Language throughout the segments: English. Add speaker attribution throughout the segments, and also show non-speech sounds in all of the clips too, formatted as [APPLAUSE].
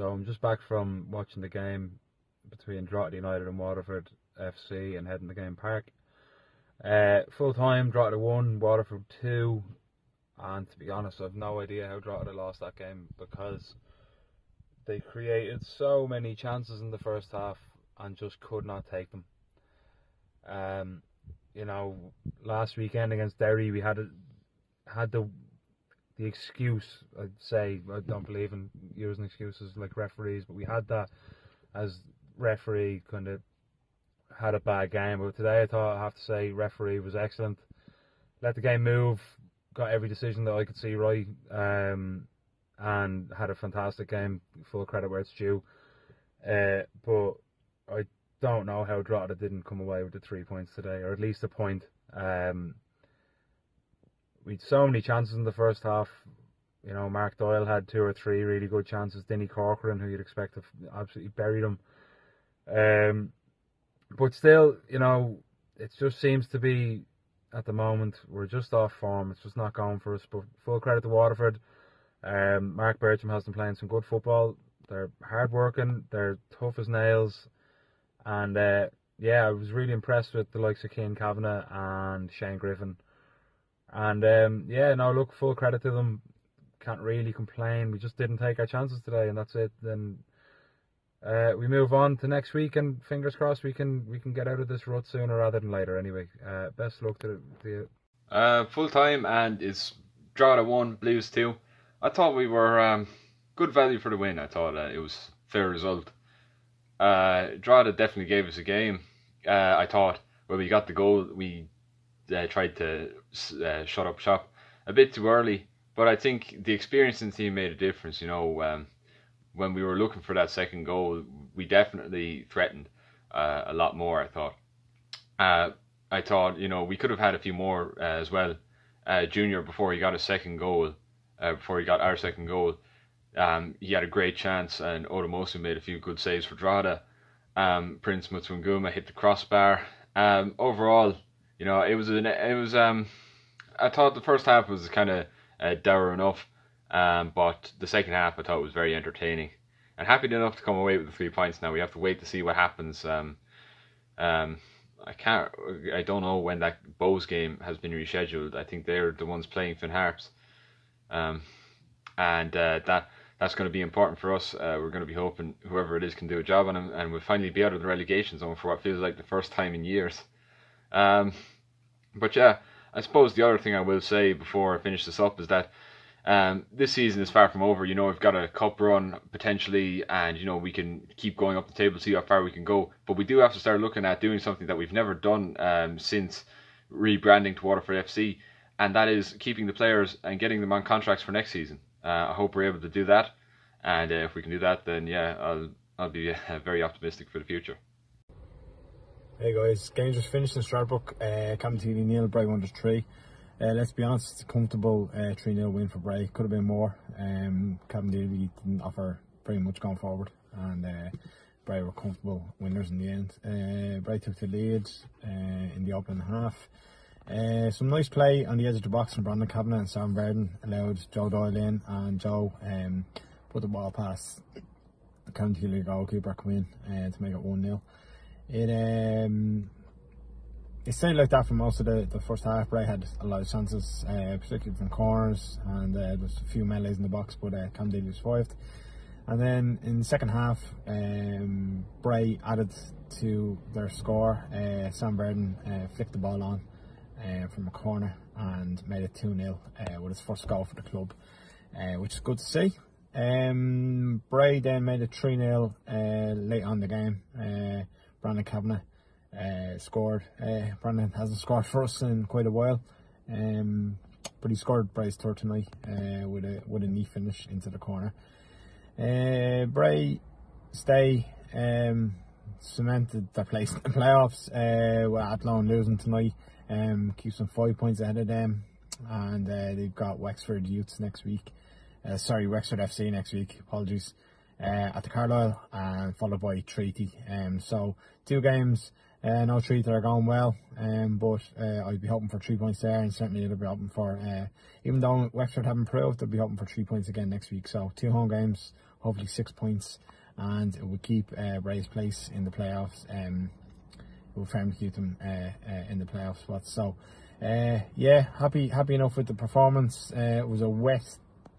Speaker 1: So I'm just back from watching the game between Drogheda United and Waterford FC and heading to Game Park. Uh, full time, Drogheda 1, Waterford 2. And to be honest, I've no idea how Drogheda lost that game because they created so many chances in the first half and just could not take them. Um, you know, last weekend against Derry, we had a, had the the excuse. I'd say I don't believe in using excuses like referees, but we had that as referee kind of had a bad game. But today, I thought I have to say referee was excellent. Let the game move. Got every decision that I could see right. Um, and had a fantastic game. Full credit where it's due. Uh, but I don't know how Drogheda didn't come away with the three points today, or at least a point. Um, we had so many chances in the first half. You know, Mark Doyle had two or three really good chances. Dinny Corcoran, who you'd expect to absolutely bury them. Um, but still, you know, it just seems to be at the moment we're just off form. It's just not going for us. But full credit to Waterford. Um, Marc Bircham has been playing some good football. They're hard working. They're tough as nails. And uh, yeah, I was really impressed with the likes of Kane Kavanagh and Shane Griffin. And um, yeah, no, look, full credit to them. Can't really complain. We just didn't take our chances today, and that's it. Then uh, we move on to next week, and fingers crossed we can we can get out of this rut sooner rather than later. Anyway, uh, best luck to, to you.
Speaker 2: Uh, full time and it's Drogheda one, Blues two. I thought we were um, good value for the win. I thought uh, it was fair result. Uh, Drogheda definitely gave us a game. Uh, I thought when we got the goal, we uh, tried to uh, shut up shop a bit too early. But I think the experience in the team made a difference. You know, um, when we were looking for that second goal, we definitely threatened uh, a lot more. I thought. Uh, I thought you know we could have had a few more uh, as well. Uh, Junior before he got a second goal, uh, before he got our second goal, um, he had a great chance, and Odumosu made a few good saves for Drada. Um, Prince Mutswunguma hit the crossbar. Um, overall, you know, it was an, it was um, I thought the first half was kind of uh, dour enough, um, but the second half I thought was very entertaining. And happy enough to come away with the three points. Now we have to wait to see what happens. Um, um, I can't, I don't know when that Bohs game has been rescheduled. I think they're the ones playing Finn Harps, um, and uh, that that's going to be important for us. Uh, we're going to be hoping whoever it is can do a job on him, and we'll finally be out of the relegation zone for what feels like the first time in years. Um, but yeah, I suppose the other thing I will say before I finish this up is that um, this season is far from over. You know, we've got a cup run potentially, and you know we can keep going up the table, see how far we can go. But we do have to start looking at doing something that we've never done um, since rebranding to Waterford FC, and that is keeping the players and getting them on contracts for next season. Uh, I hope we're able to do that, and uh, if we can do that, then yeah, I'll I'll be uh, very optimistic for the future.
Speaker 3: Hey guys, game just finished in Stradbrook. Uh, Cabinteely nil, Bray won just three. Uh, let's be honest, it's a comfortable uh, 3 0 win for Bray. Could have been more. Um, TV didn't offer very much going forward, and uh, Bray were comfortable winners in the end. Uh, Bray took the lead uh, in the opening half. Uh, some nice play on the edge of the box from Brandon Kavanagh and Sam Verdon allowed Joe Doyle in, and Joe um, put the ball past the County League goalkeeper come in uh, to make it 1 0 it um it stayed like that for most of the, the first half. Bray had a lot of chances, uh, particularly from corners, and uh, there was a few melees in the box, but uh, Cam Daly survived. And then in the second half, um, Bray added to their score. Uh, Sam Verdon uh, flicked the ball on uh, from a corner and made it 2 0 uh, with his first goal for the club, uh, which is good to see. Um, Bray then made it 3 0 uh, late on the game. Brandon Kavanagh uh, scored. Uh, Brandon hasn't scored for us in quite a while, um, but he scored Bray's third tonight uh, with a with a knee finish into the corner. Uh, Bray stay um, cemented their place in the [LAUGHS] playoffs uh, with Athlone losing tonight. Um, keeps them five points ahead of them, and uh, they've got Wexford Youths next week. Uh, sorry, Wexford FC next week. Apologies uh, at the Carlisle and followed by Treaty. Um, so two games, uh, no Treaty are going well, um, but uh, I'd be hoping for three points there and certainly they'll be hoping for, uh, even though Wexford have improved, they'll be hoping for three points again next week. So two home games, hopefully six points, and it would keep uh, place in the playoffs. Um, it would firmly keep them uh, uh, in the playoff spot. So, yeah, happy happy enough with the performance. It was a wet,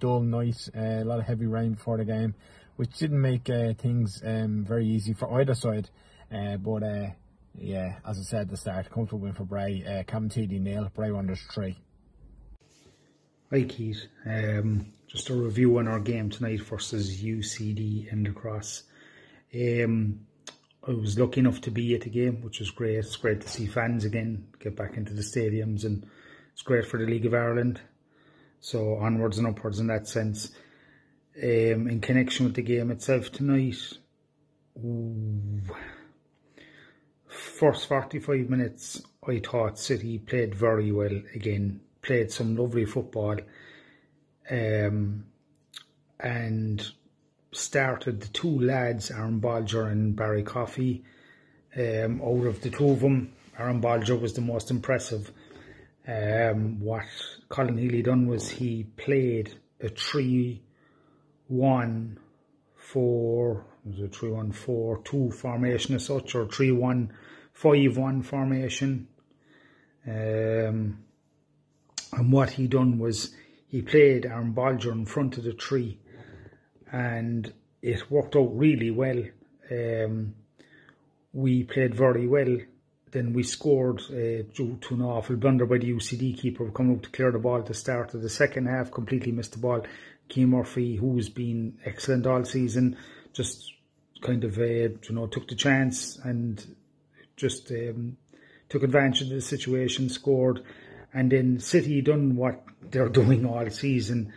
Speaker 3: dull night, uh, a lot of heavy rain before the game, which didn't make uh, things um, very easy for either side. Uh, but uh, yeah, as I said at the start, comfortable win for Bray. Uh, Cabinteely nil, Bray Wanderers three.
Speaker 4: Hi Keith, um, just a review on our game tonight versus UCD Endacross. Um, I was lucky enough to be at the game, which was great. It's great to see fans again, get back into the stadiums, and it's great for the League of Ireland. So onwards and upwards in that sense. Um, in connection with the game itself tonight, first 45 minutes, I thought City played very well again, played some lovely football, um, and started the two lads, Aaron Bolger and Barry Coffey. Um, out of the two of them, Aaron Bolger was the most impressive. Um, what Colin Healy done was he played a 3 1 4 was it 3 1 4 2 formation as such, or 3 1 5 1 formation. Um, and what he done was he played Aaron Bolger in front of the tree and it worked out really well. Um, we played very well. Then we scored uh, due to an awful blunder by the UCD keeper coming up to clear the ball at the start of the second half, completely missed the ball. Cian Murphy, who's been excellent all season, just kind of uh, you know took the chance and just um, took advantage of the situation, scored, and then City done what they're [LAUGHS] doing all season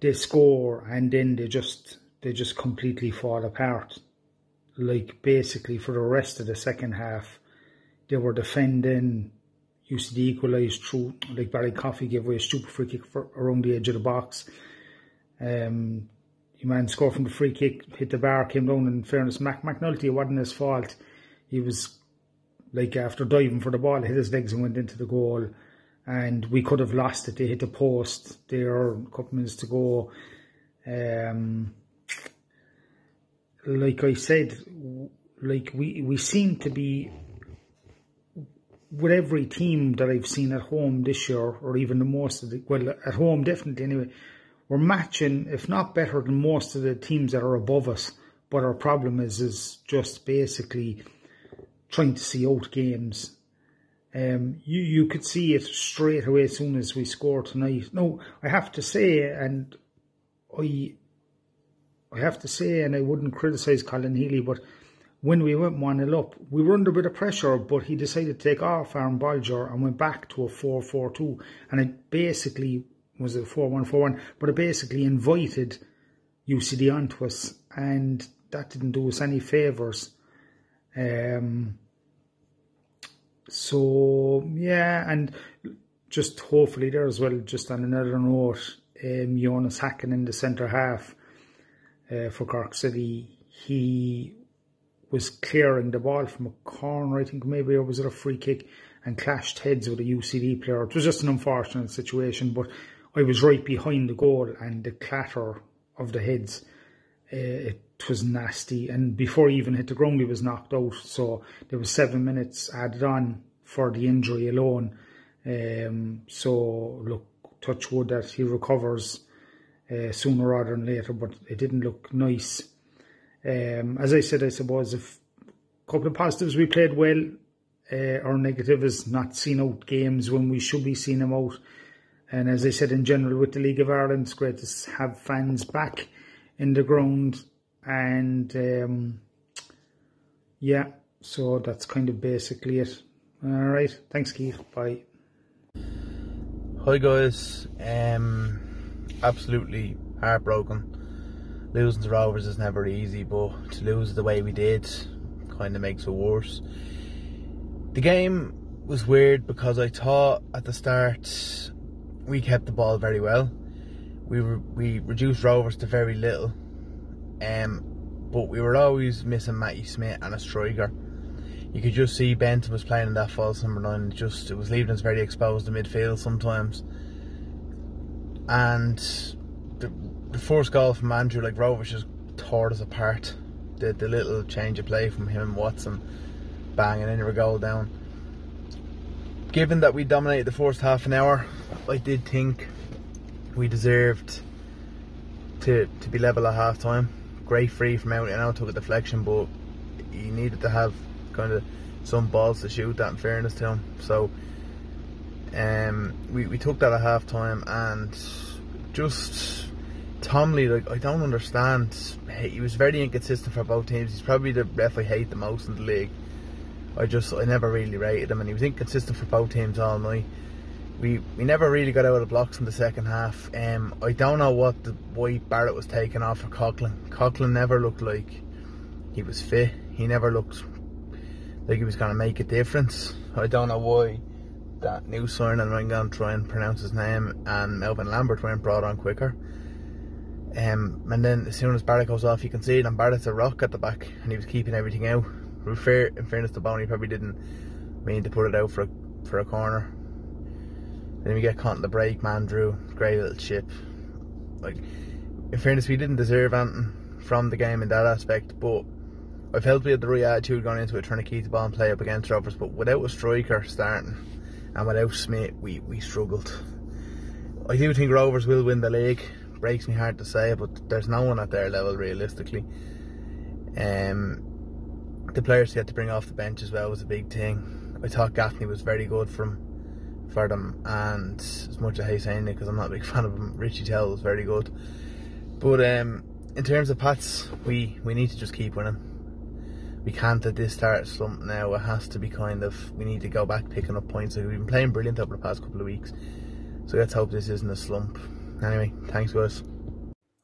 Speaker 4: they score and then they just they just completely fall apart. Like basically for the rest of the second half, they were defending. you UCD equalised through like Barry Coffey gave away a stupid free kick for, around the edge of the box. Um, man scored from the free kick, hit the bar, came down. In fairness, Mark McNulty, it wasn't his fault. He was like after diving for the ball, hit his legs and went into the goal and we could have lost it. They hit the post there a couple minutes to go. Um, like I said, like we, we seem to be with every team that I've seen at home this year, or even the most of the well at home definitely anyway, we're matching, if not better than most of the teams that are above us. But our problem is is just basically trying to see out games um, you you could see it straight away as soon as we scored tonight. No, I have to say, and I I have to say, and I wouldn't criticise Colin Healy, but when we went 1 0 up, we were under a bit of pressure, but he decided to take off Aaron Bolger and went back to a 4 4 2. And it basically was a 4 1 4 1, but it basically invited UCD onto us, and that didn't do us any favours. Um, so yeah, and just hopefully there as well. Just on another note, um, Jonas Häkkinen in the centre half uh, for Cork City, he was clearing the ball from a corner, I think maybe, or was it a free kick, and clashed heads with a UCD player. It was just an unfortunate situation, but I was right behind the goal, and the clatter of the heads, uh, it was nasty. And before he even hit the ground, he was knocked out. So there was seven minutes added on for the injury alone. Um, so look, touch wood that he recovers uh, sooner rather than later, but it didn't look nice. Um, as I said, I suppose if a couple of positives we played well, uh, our negative is not seeing out games when we should be seeing them out. And as I said, in general, with the League of Ireland, it's great to have fans back in the ground. And um, yeah, so that's kind of basically it. All right. Thanks, Keith. Bye.
Speaker 1: Hi guys. Um, absolutely heartbroken. Losing to Rovers is never easy, but to lose the way we did kind of makes it worse. The game was weird because I thought at the start we kept the ball very well. We we reduced Rovers to very little, um, but we were always missing Matty Smith and a striker you could just see Benson was playing in that false number nine. Just it was leaving us very exposed in midfield sometimes. And the, the first goal from Andrew, like Rovers just
Speaker 5: tore us apart. The the little change of play from him and Watson, banging in a goal down. Given that we dominated the first half an hour, I did think we deserved to to be level at half time. Great free from out and out took a deflection, but he needed to have kind of some balls to shoot that in fairness to him. So um, we, we took that at half time and just Tomney, like I don't understand. He was very inconsistent for both teams. He's probably the ref I hate the most in the league. I just I never really rated him, and he was inconsistent for both teams all night. We we never really got out of the blocks in the second half. Um, I don't know what the why Barrett was taken off for Coughlan. Coughlan never looked like he was fit. He never looked like he was going to make a difference. I don't know why that new signing I'm going to try and pronounce his name and Melvin Lambert weren't brought on quicker. Um, and then as soon as Barrett goes off, you can see it, and Barrett's a rock at the back, and he was keeping everything out. In, fair, in fairness to Boney, probably didn't mean to put it out for a, for a corner. Then we get caught in the break, man. Drew, great little chip. Like, in fairness, we didn't deserve anything from the game in that aspect, but I felt we had the right attitude going into it, trying to keep the ball and play up against Rovers. But without a striker starting and without Smith, we, we struggled. I do think Rovers will win the league breaks me heart to say but there's no one at their level realistically. Um, the players he had to bring off the bench as well was a big thing. I thought Gaffney was very good from for them, and as much as I hate saying it because I'm not a big [LAUGHS] fan of him, Richie Towell was very good. But um, in terms of Pats, we we need to just keep winning. We can't at this start slump now. It has to be kind of we need to go back picking up points. We've been playing brilliant over the past couple of weeks, so let's hope this isn't a slump. Anyway, thanks guys.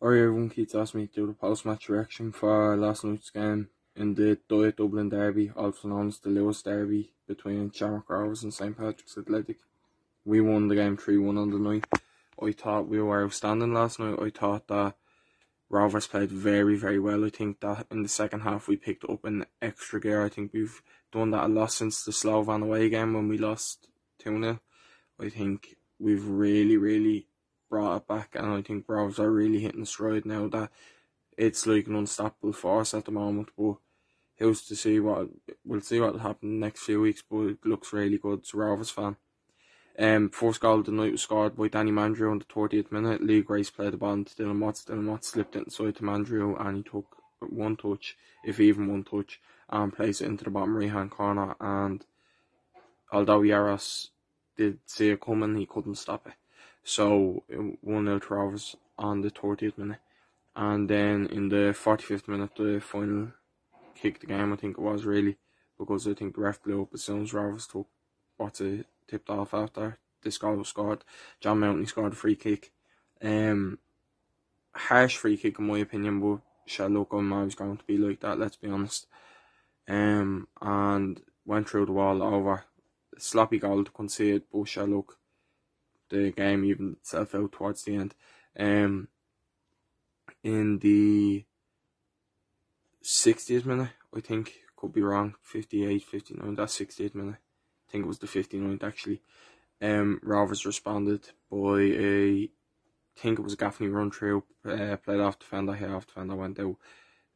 Speaker 6: Alright everyone, Keith asked me to do the post-match reaction for last night's game in the Diet Dublin Derby, also known as the Lewis Derby, between Shamrock Rovers and St Patrick's Athletic. We won the game 3-1 on the night. I thought we were outstanding last night. I thought that Rovers played very, very well. I think that in the second half we picked up an extra gear. I think we've done that a lot since the Slovan away game when we lost 2-0. I think we've really, really brought it back, and I think Bros are really hitting stride now that it's like an unstoppable force at the moment. But who's to see what we'll see what will happen next few weeks, but it looks really good. A Rovers fan. Um, first goal of the night was scored by Danny Mandroiu on the 30th minute. Lee Grace played the ball to Dylan Watts. Dylan Watts slipped it inside to Mandroiu and he took one touch, if even one touch, and placed it into the bottom right hand corner. And although Jaros did see it coming, he couldn't stop it. So 1 0 to Rovers on the 30th minute. And then in the 45th minute, the final kick the game, I think it was really, because I think the ref blew up as soon as Rovers took what's it tipped off after this goal was scored. John Mountney scored a free kick. Um, harsh free kick in my opinion, but shall look on was going to be like that, let's be honest. Um, and went through the wall over. Sloppy goal to concede, but shall the game even itself out towards the end. Um, in the 60th minute, I think, could be wrong, 58, 59, that's 60th minute. I think it was the 59th actually. Um, Rovers responded by a, I think it was Gaffney run through, uh, played off defender, hit off defender, went out,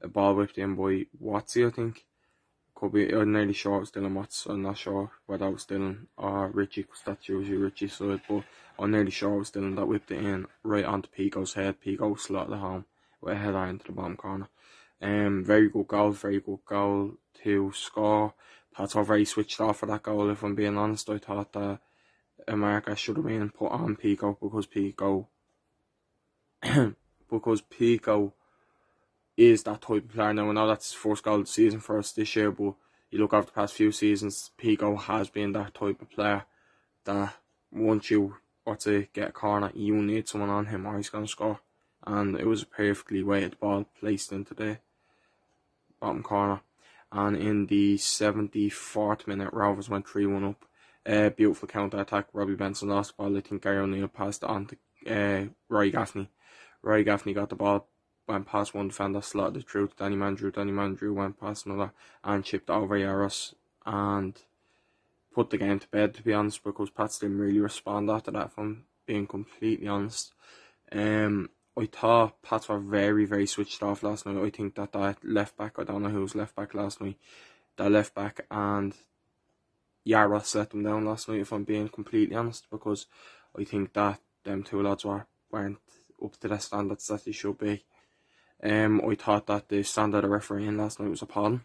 Speaker 6: a ball whipped in by Watsy, I think could be. I'm nearly sure it was Dylan Watts. I'm not sure whether it was Dylan or Richie, because that's usually Richie's side. But I'm nearly sure it was Dylan that whipped it in right onto Pico's head. Pico slotted home with a header into the bottom corner. Um, very good goal, very good goal to score. Pats were very switched off for that goal. If I'm being honest, I thought that America should have been put on Pico because Pico, [COUGHS] because Pico is that type of player. Now I know that's his first goal of the season for us this year, but you look over the past few seasons, Pico has been that type of player that once you what's it get a corner, you need someone on him or he's gonna score. And it was a perfectly weighted ball placed into the bottom corner. And in the 74th minute, Rovers went 3 1 up. Uh, beautiful counter attack. Robbie Benson lost the ball. I think Gary O'Neill passed on to uh, Roy Gaffney. Roy Gaffney got the ball went past one defender, slotted it through to Danny Mandroiu. Danny Mandroiu went past another and chipped over Jaros and put the game to bed, to be honest, because Pats didn't really respond after that, from being completely honest. Um, I thought Pats were very, very switched off last night. I think that that left back, I don't know who was left back last night, that left back and Jaros let them down last night, if I'm being completely honest, because I think that them two lads were, weren't up to the standards that they should be. Um, I thought that the standard of refereeing last night was appalling.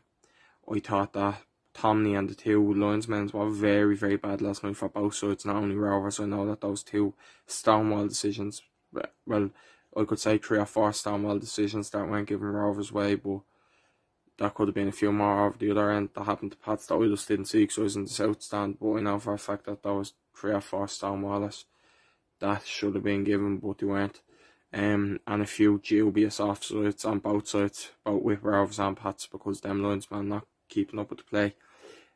Speaker 6: I thought that Tomney and the two linesmen were very, very bad last night for both sides, not only Rovers. I know that those two Stonewall decisions, well, I could say three or four Stonewall decisions that weren't given Rovers way, but that could have been a few more over the other end that happened to Pats that we just didn't see because I was in the south stand. But I know for a fact that there was three or four Stonewallers that should have been given, but they weren't. Um, and a few dubious offsides on both sides, both with Rovers and Pats, because them linesmen not keeping up with the play.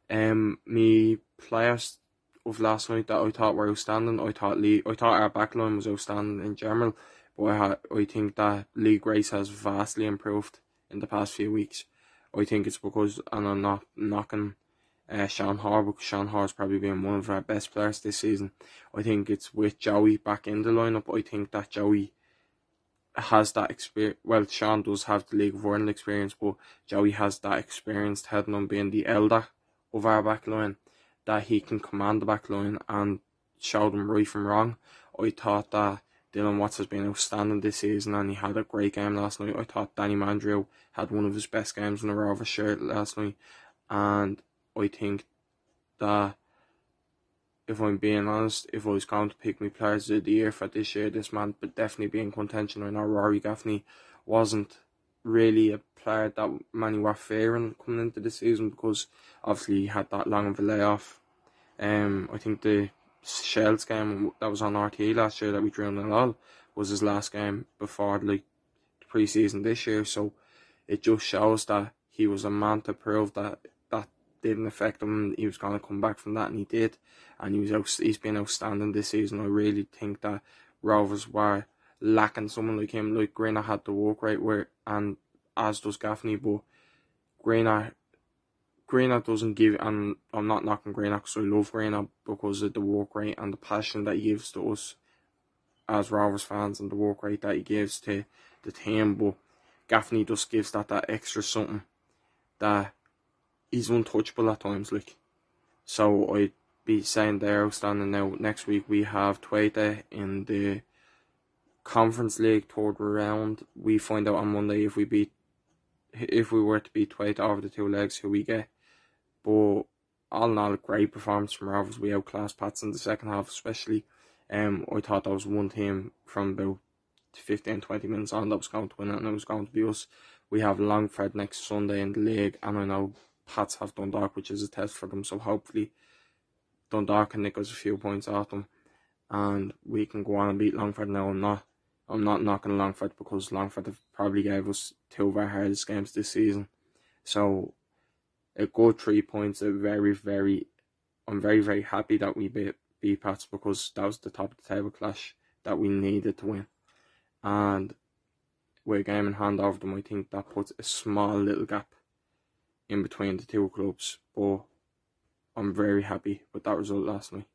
Speaker 6: Um, me players of last night that I thought were outstanding. I thought Lee, I thought our backline was outstanding in general, but I, I think that Lee Grace has vastly improved in the past few weeks. I think it's because, and I'm not knocking uh, Sean Hoare because Sean Hoare's probably been one of our best players this season. I think it's with Joey back in the lineup. I think that Joey has that experience. Well, Sean does have the League of Ireland experience, but Joey has that experience heading on being the elder of our back line, that he can command the back line and show them right from wrong. I thought that Dylan Watts has been outstanding this season and he had a great game last night. I thought Danny Mandroiu had one of his best games in a row of a shirt last night and I think that if I'm being honest, if I was going to pick my players of the year for this year, this man would definitely be in contention. I know Rory Gaffney wasn't really a player that many were fearing coming into the season because obviously he had that long of a layoff. Um, I think the Shells game that was on RTE last year that we drew in all was his last game before like the pre-season this year. So it just shows that he was a man to prove that that didn't affect him. He was going to come back from that, and he did. And he was out, he's been outstanding this season. I really think that Rovers were lacking someone like him. Like Greener had the work right where, and as does Gaffney, but Greener Greener doesn't give, and I'm not knocking Greener because I love Greener because of the work rate and the passion that he gives to us as Rovers fans and the work rate that he gives to the team. But Gaffney just gives that that extra something that he's untouchable at times. Like, so I'd be saying they're outstanding now. Next week we have Twaite in the Conference League third round. We find out on Monday if we beat if we were to beat Twaite over the two legs who we get. But all in all, great performance from Rovers. We outclassed Pats in the second half, especially. Um, I thought that was one team from about 15 20 minutes on that was going to win it, and it was going to be us. We have Longford next Sunday in the league, and I know Pats have Dundalk, which is a test for them. So hopefully, Dundalk can nick us a few points off them, and we can go on and beat Longford. Now I'm not, I'm not knocking Longford because Longford have probably gave us two of our hardest games this season. So a good three points. A very, very, I'm very, very happy that we beat, beat Pats because that was the top of the table clash that we needed to win. And with a game in hand over them, I think that puts a small little gap in between the two clubs. But I'm very happy with that result last night.